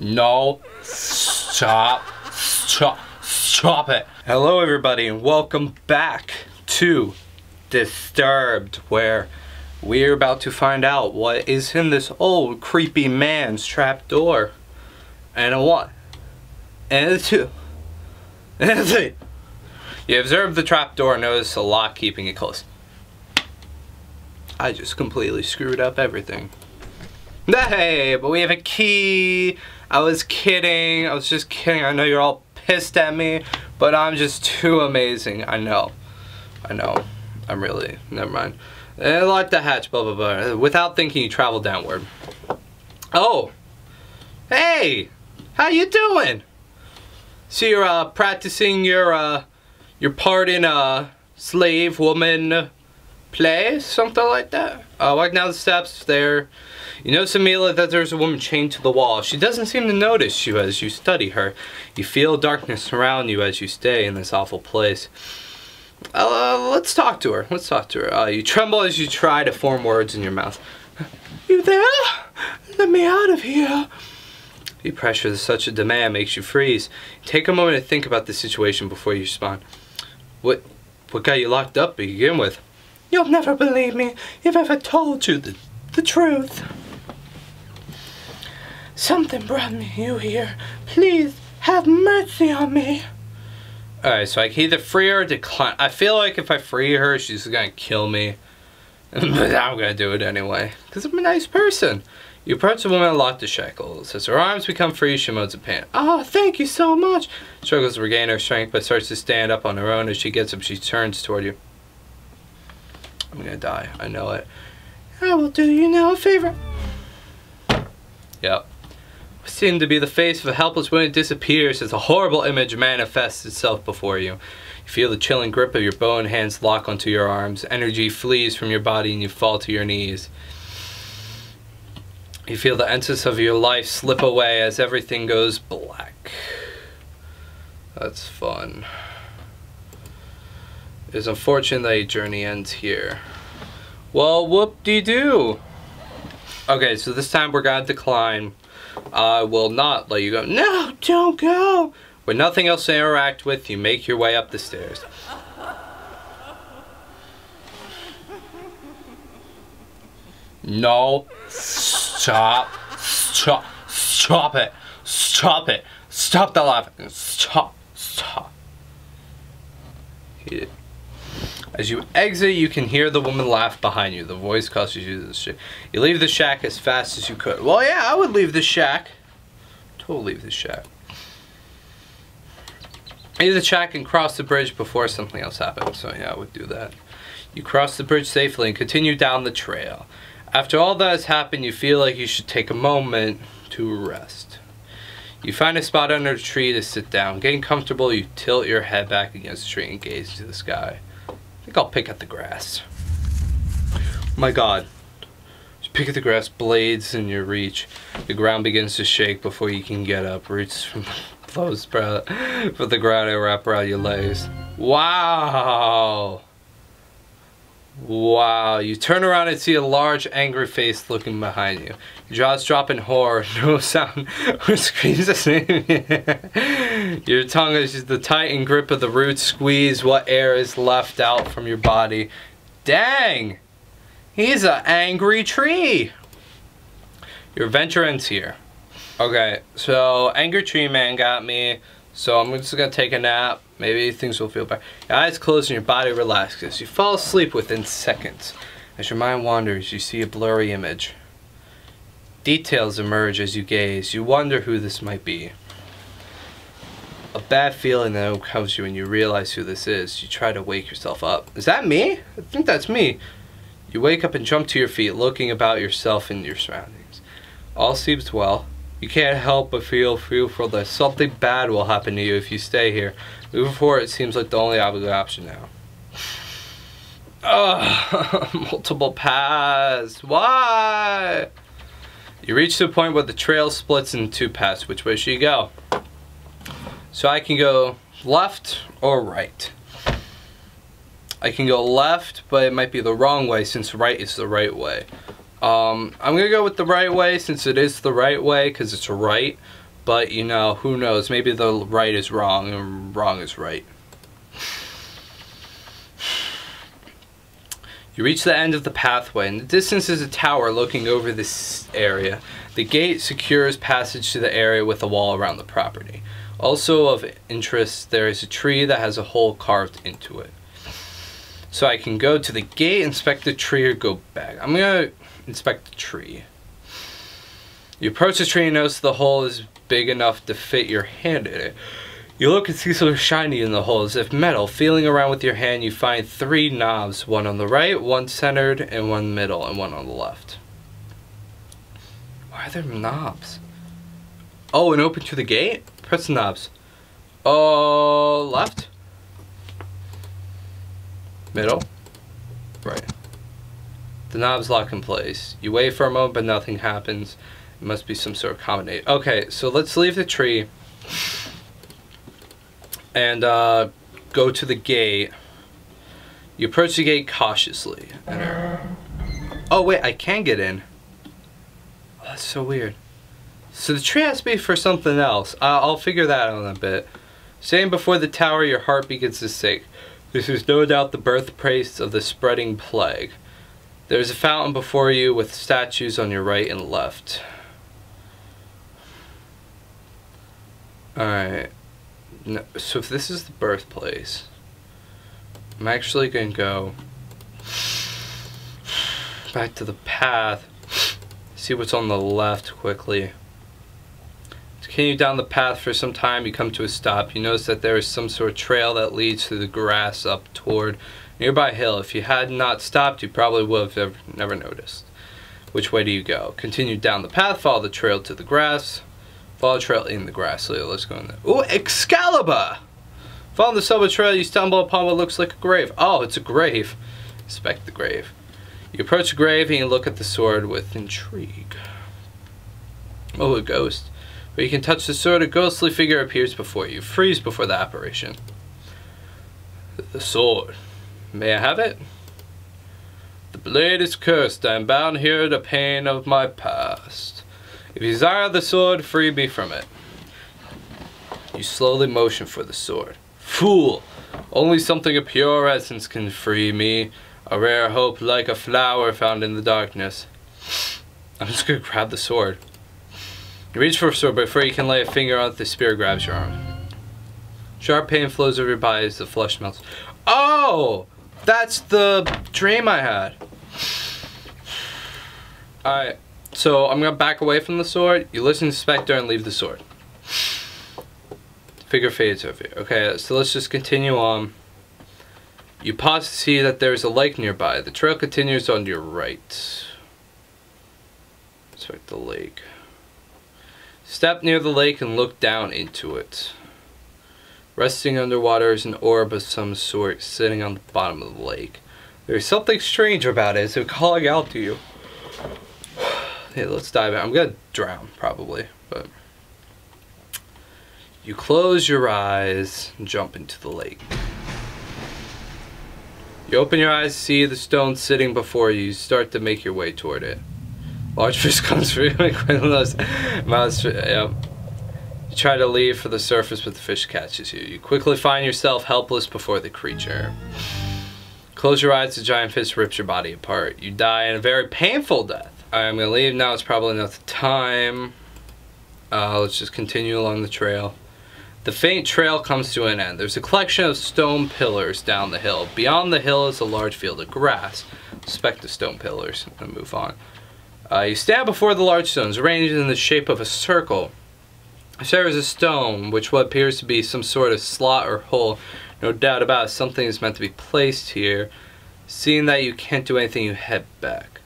No. Stop. Stop. Stop it. Hello, everybody, and welcome back to Disturbed, where we're about to find out what is in this old creepy man's trap door. And a one. And a two. And a three. You observe the trap door notice a lock keeping it closed. I just completely screwed up everything. Hey, but we have a key. I was kidding. I was just kidding. I know you're all pissed at me, but I'm just too amazing. I know. I know. I'm really. Never mind. I like the hatch, blah, blah, blah. Without thinking, you travel downward. Oh. Hey. How you doing? So you're uh, practicing your uh, your part in a slave woman play, something like that. Uh, walk down the steps there. You notice immediately that there's a woman chained to the wall. She doesn't seem to notice you as you study her. You feel darkness surround you as you stay in this awful place. Uh, let's talk to her. Let's talk to her. Uh, you tremble as you try to form words in your mouth. You there? Let me out of here. The pressure of such a demand makes you freeze. Take a moment to think about the situation before you respond. What, what got you locked up to begin with? You'll never believe me if I've ever told you the, the truth. Something brought me you here. Please have mercy on me. Alright, so I can either free her or decline. I feel like if I free her, she's gonna kill me. but I'm gonna do it anyway. Because I'm a nice person. You approach the woman and lock the shackles. As her arms become free, she moans in pain. Oh, ah, thank you so much. Struggles to regain her strength, but starts to stand up on her own. As she gets up, she turns toward you. I'm gonna die. I know it. I will do you now a favor. Yep. Seemed to be the face of a helpless woman disappears as a horrible image manifests itself before you. You feel the chilling grip of your bone hands lock onto your arms. Energy flees from your body and you fall to your knees. You feel the essence of your life slip away as everything goes black. That's fun. It's unfortunate that your journey ends here. Well, whoop-de-doo. Okay, so this time we're gonna decline. I will not let you go. No, don't go! With nothing else to interact with, you make your way up the stairs. No. Stop. Stop. Stop it. Stop it. Stop the laughing. Stop. Stop. As you exit, you can hear the woman laugh behind you. The voice causes you to shit. You leave the shack as fast as you could. Well, yeah, I would leave the shack. Totally leave the shack. Leave the shack and cross the bridge before something else happens. So yeah, I would do that. You cross the bridge safely and continue down the trail. After all that has happened, you feel like you should take a moment to rest. You find a spot under a tree to sit down. Getting comfortable, you tilt your head back against the tree and gaze to the sky. Think I'll pick at the grass. my god. Just pick at the grass, blades in your reach. The ground begins to shake before you can get up. Roots sprout for the ground and wrap around your legs. Wow! Wow, you turn around and see a large angry face looking behind you. Jaws drop in horror, no sound screams Your tongue is the tight grip of the roots squeeze what air is left out from your body. Dang! He's an angry tree! Your adventure ends here. Okay, so Angry Tree Man got me, so I'm just gonna take a nap. Maybe things will feel better. Your eyes close and your body relaxes. You fall asleep within seconds. As your mind wanders, you see a blurry image. Details emerge as you gaze. You wonder who this might be. A bad feeling then overcomes you when you realize who this is. You try to wake yourself up. Is that me? I think that's me. You wake up and jump to your feet, looking about yourself and your surroundings. All seems well. You can't help but feel fearful that something bad will happen to you if you stay here. Moving forward, it seems like the only option now. Ugh, multiple paths. Why? You reach the point where the trail splits into two paths. Which way should you go? So I can go left or right. I can go left, but it might be the wrong way since right is the right way. Um, I'm going to go with the right way since it is the right way because it's right. but you know, who knows? Maybe the right is wrong and wrong is right. You reach the end of the pathway. In the distance is a tower looking over this area. The gate secures passage to the area with a wall around the property. Also of interest, there is a tree that has a hole carved into it. So I can go to the gate, inspect the tree, or go back. I'm gonna inspect the tree. You approach the tree and notice the hole is big enough to fit your hand in it. You look and see something shiny in the hole as if metal. Feeling around with your hand, you find three knobs, one on the right, one centered, and one middle, and one on the left. Why are there knobs? Oh, and open to the gate? Press the knobs. Oh, left. Middle. Right. The knobs lock in place. You wait for a moment, but nothing happens. It must be some sort of combination. Okay, so let's leave the tree and uh, go to the gate. You approach the gate cautiously. Oh wait, I can get in. Oh, that's so weird. So the tree has to be for something else. I'll figure that out in a bit. Standing before the tower, your heart begins to sink. This is no doubt the birthplace of the spreading plague. There is a fountain before you with statues on your right and left. Alright. No, so if this is the birthplace, I'm actually going to go back to the path, see what's on the left quickly. Continue down the path for some time, you come to a stop. You notice that there is some sort of trail that leads through the grass up toward nearby hill. If you had not stopped, you probably would have never noticed. Which way do you go? Continue down the path, follow the trail to the grass. Follow the trail in the grass. So let's go in there. Oh, Excalibur! Following the silver trail, you stumble upon what looks like a grave. Oh, it's a grave. Inspect the grave. You approach the grave and you look at the sword with intrigue. Oh, a ghost. But you can touch the sword, a ghostly figure appears before you. Freeze before the apparition. The sword. May I have it? The blade is cursed. I am bound here to pain of my past. If you desire the sword, free me from it. You slowly motion for the sword. Fool! Only something of pure essence can free me. A rare hope like a flower found in the darkness. I'm just gonna grab the sword. You reach for a sword before you can lay a finger on it, the spear grabs your arm. Sharp pain flows over your body as the flesh melts. Oh! That's the dream I had. Alright. So I'm gonna back away from the sword. You listen to Spectre and leave the sword. Figure fades over here. Okay, so let's just continue on. You pause to see that there's a lake nearby. The trail continues on your right. Inspect the lake. Step near the lake and look down into it. Resting underwater is an orb of some sort sitting on the bottom of the lake. There's something strange about it. It's calling out to you. Okay, let's dive in. I'm gonna drown probably, but you close your eyes and jump into the lake. You open your eyes, see the stone sitting before you. You start to make your way toward it. Large fish comes really quick. Mouse, yeah. You try to leave for the surface, but the fish catches you. You quickly find yourself helpless before the creature. Close your eyes, the giant fish rips your body apart. You die in a very painful death. I'm gonna leave now, it's probably not the time. Uh, let's just continue along the trail. The faint trail comes to an end. There's a collection of stone pillars down the hill. Beyond the hill is a large field of grass. Inspect the stone pillars and move on. Uh, you stand before the large stones, arranged in the shape of a circle. There is a stone, which what appears to be some sort of slot or hole. No doubt about it, something is meant to be placed here. Seeing that you can't do anything, you head back.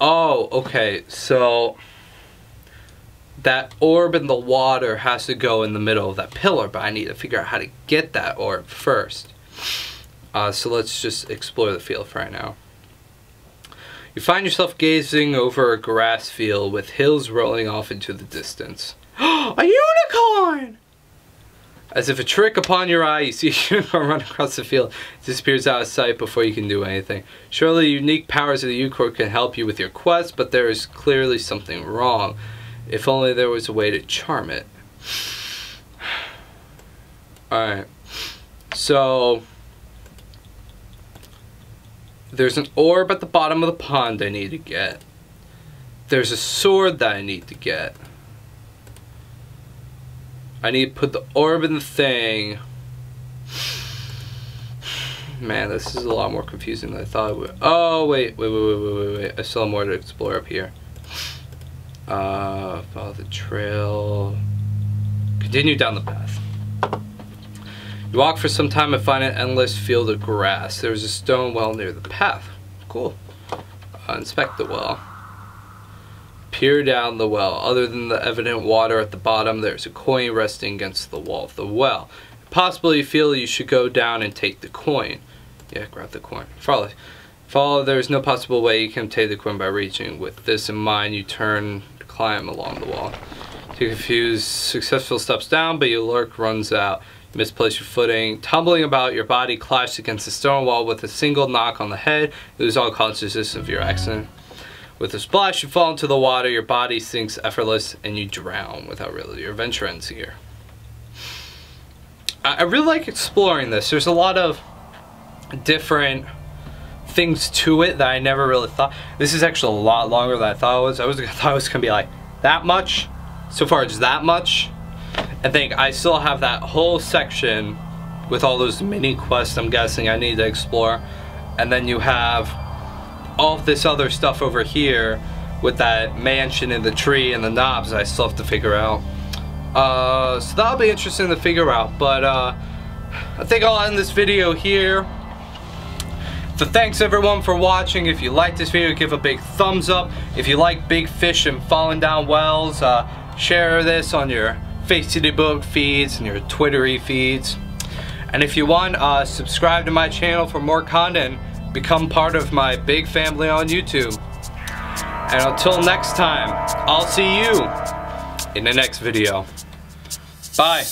Oh, okay. So that orb in the water has to go in the middle of that pillar, but I need to figure out how to get that orb first. Uh, so let's just explore the field for right now. You find yourself gazing over a grass field with hills rolling off into the distance. a unicorn! As if a trick upon your eye, you see a unicorn run across the field. It disappears out of sight before you can do anything. Surely the unique powers of the unicorn can help you with your quest, but there is clearly something wrong. If only there was a way to charm it. Alright. So, there's an orb at the bottom of the pond I need to get. There's a sword that I need to get. I need to put the orb in the thing. Man, this is a lot more confusing than I thought it would. Oh, wait, wait, wait, wait, wait, wait, wait. I still have more to explore up here. Uh, follow the trail. Continue down the path. You walk for some time and find an endless field of grass. There's a stone well near the path. Cool. Uh, inspect the well. Peer down the well. Other than the evident water at the bottom, there's a coin resting against the wall of the well. Possibly you feel you should go down and take the coin. Yeah, grab the coin. Follow. Follow, there's no possible way you can take the coin by reaching. With this in mind, you turn to climb along the wall. You confuse successful steps down, but your lurk runs out. Misplace your footing. Tumbling about, your body clashed against the stone wall with a single knock on the head. Lose all consciousness of your accident. With a splash, you fall into the water, your body sinks effortless, and you drown without really your adventure ends here. I really like exploring this. There's a lot of different things to it that I never really thought. This is actually a lot longer than I thought it was. I was I thought it was gonna be like that much. So far it's that much. I think I still have that whole section with all those mini quests I'm guessing I need to explore. And then you have all this other stuff over here with that mansion and the tree and the knobs I still have to figure out. Uh, so that'll be interesting to figure out, but uh, I think I'll end this video here. So thanks everyone for watching. If you like this video, give a big thumbs up. If you like big fish and falling down wells, uh, share this on your Facebook feeds and your Twittery feeds. And if you want, uh, subscribe to my channel for more content. Become part of my big family on YouTube. And until next time, I'll see you in the next video. Bye.